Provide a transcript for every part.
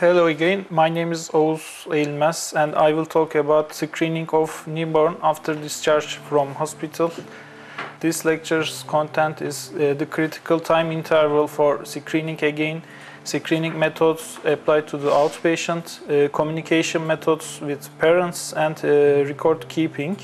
Hello again, my name is Oğuz Eğilmez and I will talk about screening of newborn after discharge from hospital. This lecture's content is uh, the critical time interval for screening again, screening methods applied to the outpatient, uh, communication methods with parents and uh, record keeping.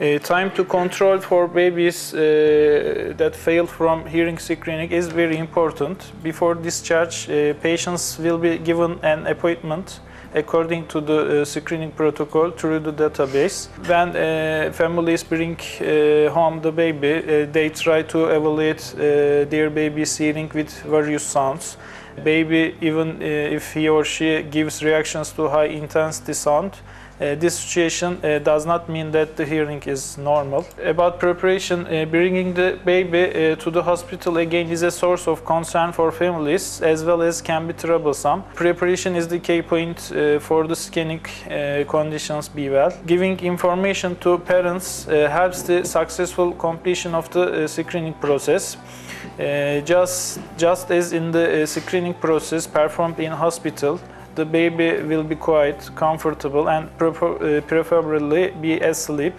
Uh, time to control for babies uh, that fail from hearing screening is very important. Before discharge, uh, patients will be given an appointment according to the uh, screening protocol through the database. When uh, families bring uh, home the baby, they try to evaluate their baby's hearing with various sounds. Baby, even if he or she gives reactions to high intensity sound, uh, this situation uh, does not mean that the hearing is normal. About preparation, uh, bringing the baby uh, to the hospital again is a source of concern for families as well as can be troublesome. Preparation is the key point uh, for the scanning uh, conditions be well. Giving information to parents helps the successful completion of the screening process. Just, just as in the screening process performed in hospital, the baby will be quite comfortable, and uh, preferably be asleep.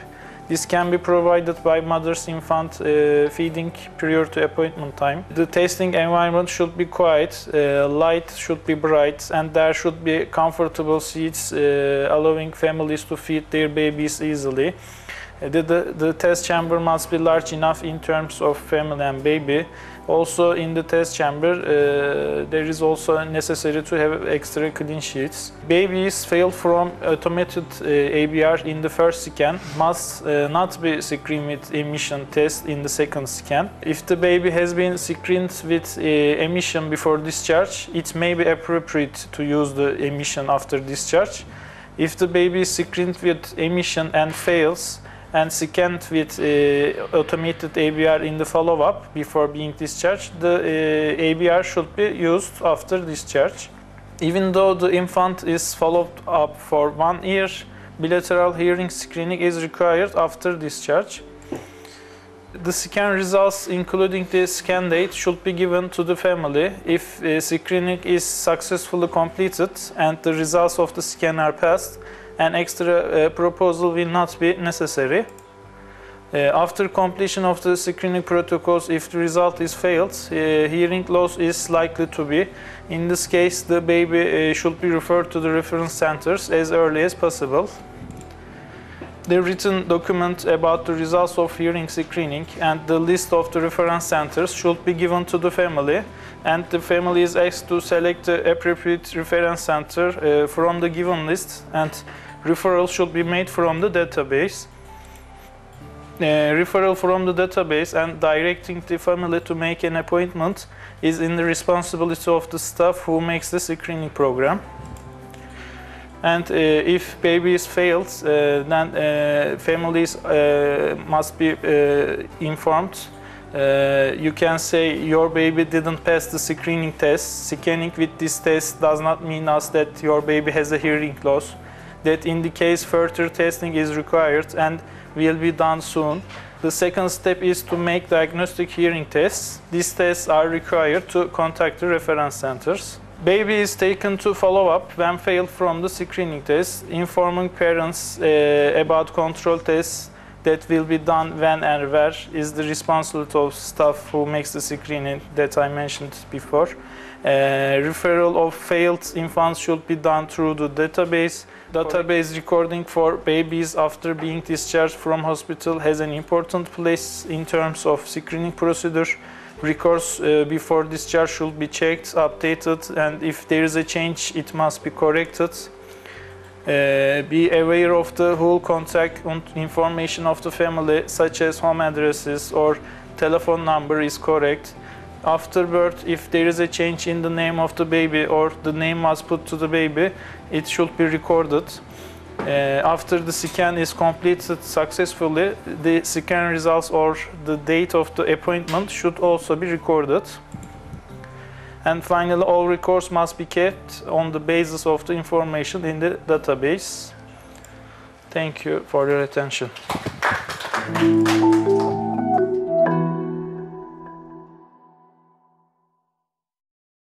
This can be provided by mother's infant uh, feeding prior to appointment time. The testing environment should be quiet, uh, light should be bright, and there should be comfortable seats uh, allowing families to feed their babies easily. Uh, the, the, the test chamber must be large enough in terms of family and baby. Also in the test chamber, uh, there is also necessary to have extra clean sheets. Babies fail from automated uh, ABR in the first scan must uh, not be screened with emission test in the second scan. If the baby has been screened with uh, emission before discharge, it may be appropriate to use the emission after discharge. If the baby is screened with emission and fails, and scanned with uh, automated ABR in the follow-up before being discharged, the uh, ABR should be used after discharge. Even though the infant is followed up for one year, bilateral hearing screening is required after discharge. The scan results, including the scan date, should be given to the family if uh, screening is successfully completed and the results of the scan are passed an extra uh, proposal will not be necessary. Uh, after completion of the screening protocols, if the result is failed, uh, hearing loss is likely to be. In this case, the baby should be referred to the reference centers as early as possible. The written document about the results of hearing screening and the list of the reference centers should be given to the family and the family is asked to select the appropriate reference center uh, from the given list and referral should be made from the database. Uh, referral from the database and directing the family to make an appointment is in the responsibility of the staff who makes the screening program. And uh, if babies fails, uh, then uh, families must be informed. you can say your baby didn't pass the screening test. Scanning with this test does not mean us that your baby has a hearing loss that indicates further testing is required and will be done soon. The second step is to make diagnostic hearing tests. These tests are required to contact the reference centers. Baby is taken to follow up when failed from the screening test, informing parents uh, about control tests that will be done when and where is the responsibility of staff who makes the screening that I mentioned before. Uh, referral of failed infants should be done through the database. Database recording for babies after being discharged from hospital has an important place in terms of screening procedure. Records uh, before discharge should be checked, updated, and if there is a change, it must be corrected. Uh, be aware of the whole contact information of the family, such as home addresses or telephone number is correct after birth, if there is a change in the name of the baby or the name was put to the baby, it should be recorded. Uh, after the scan is completed successfully, the scan results or the date of the appointment should also be recorded. And finally, all records must be kept on the basis of the information in the database. Thank you for your attention.